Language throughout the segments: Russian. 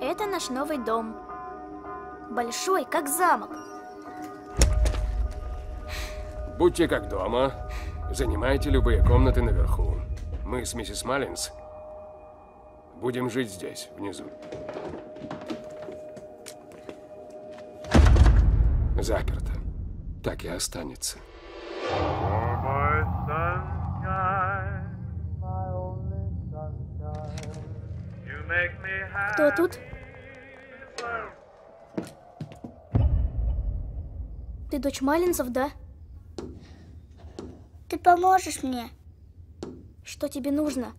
Это наш новый дом. Большой, как замок. Будьте как дома. Занимайте любые комнаты наверху. Мы с миссис Маллинс будем жить здесь, внизу. Заперто. Так и останется. Кто тут? Ты дочь Малинцев, да? Ты поможешь мне? Что тебе нужно?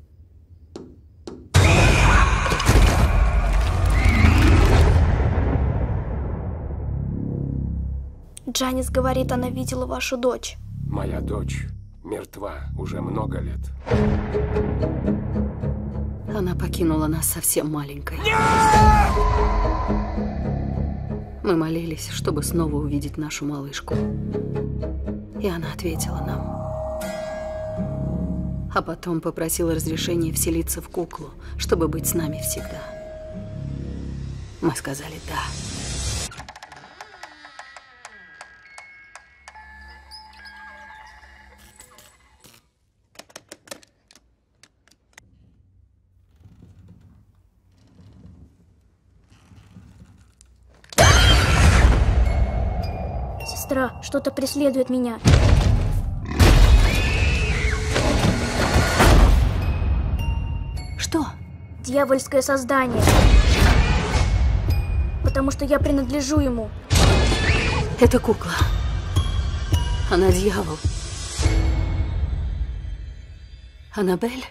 Джанис говорит, она видела вашу дочь. Моя дочь мертва уже много лет. Она покинула нас совсем маленькой. Мы молились, чтобы снова увидеть нашу малышку. И она ответила нам. А потом попросила разрешения вселиться в куклу, чтобы быть с нами всегда. Мы сказали «да». Сестра, что-то преследует меня. Что? Дьявольское создание. Потому что я принадлежу ему. Это кукла. Она дьявол. Аннабель?